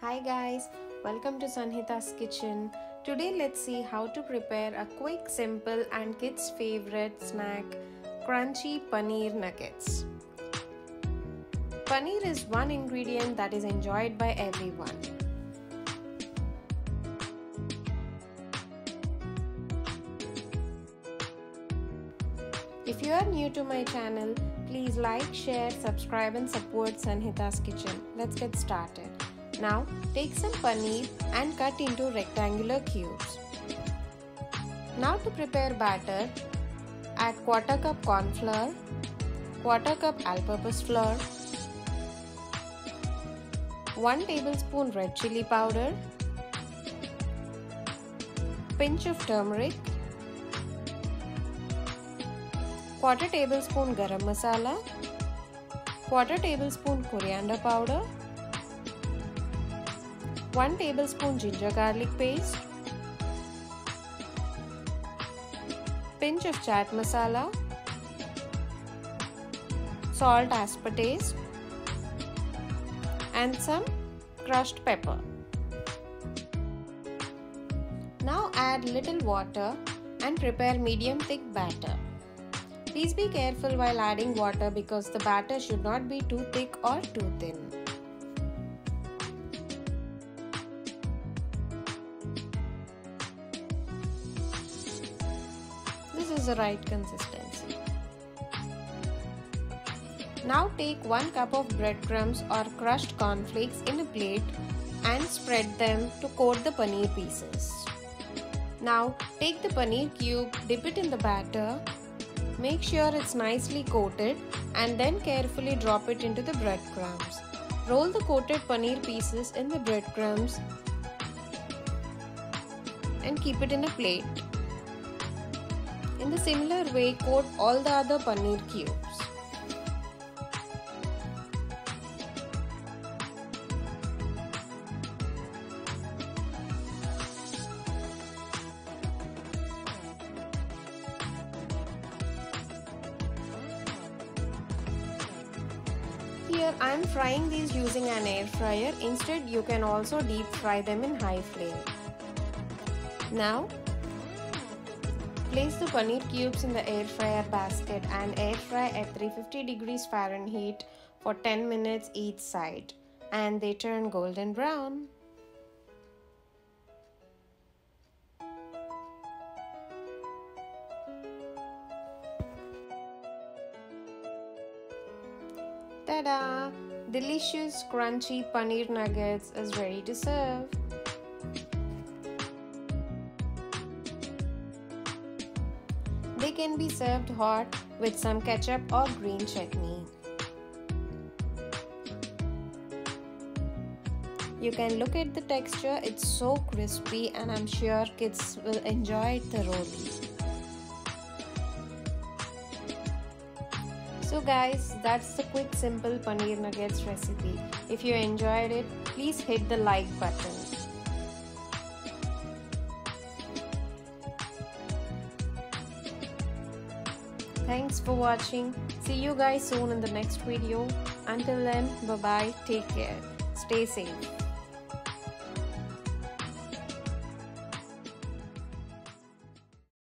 Hi guys, welcome to Sanhitha's kitchen. Today let's see how to prepare a quick, simple and kids favorite snack, crunchy paneer nuggets. Paneer is one ingredient that is enjoyed by everyone. If you are new to my channel, please like, share, subscribe and support Sanhitha's kitchen. Let's get started. Now take some paneer and cut into rectangular cubes. Now to prepare batter, add quarter cup corn flour, quarter cup all-purpose flour, 1 tablespoon red chili powder, pinch of turmeric, quarter tablespoon garam masala, quarter tablespoon coriander powder, 1 tablespoon ginger garlic paste, pinch of chaat masala, salt as per taste and some crushed pepper. Now add little water and prepare medium thick batter. Please be careful while adding water because the batter should not be too thick or too thin. Is the right consistency. Now take 1 cup of breadcrumbs or crushed cornflakes in a plate and spread them to coat the paneer pieces. Now take the paneer cube, dip it in the batter, make sure it's nicely coated and then carefully drop it into the breadcrumbs. Roll the coated paneer pieces in the breadcrumbs and keep it in a plate. In the similar way, coat all the other paneer cubes. Here I am frying these using an air fryer. Instead, you can also deep fry them in high flame. Now, place the paneer cubes in the air fryer basket and air fry at 350 degrees Fahrenheit for 10 minutes each side and they turn golden brown. Ta-da! Delicious crunchy paneer nuggets is ready to serve. Can be served hot with some ketchup or green chutney. You can look at the texture, it's so crispy and I'm sure kids will enjoy it thoroughly. So guys, that's the quick simple paneer nuggets recipe. If you enjoyed it, please hit the like button. Thanks for watching. See you guys soon in the next video. Until then, bye bye. Take care. Stay safe.